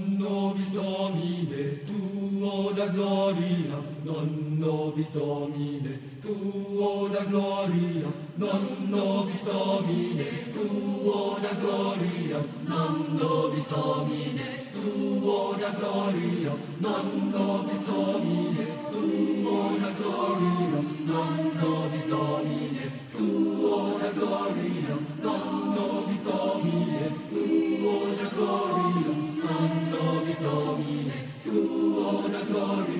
non nobis domine tuo da gloria. Non nobis domine tuo da gloria. Non nobis domine tuo da gloria. Non nobis domine tuo da gloria. Non nobis domine tuo da gloria. Non nobis domine. glory.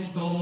estou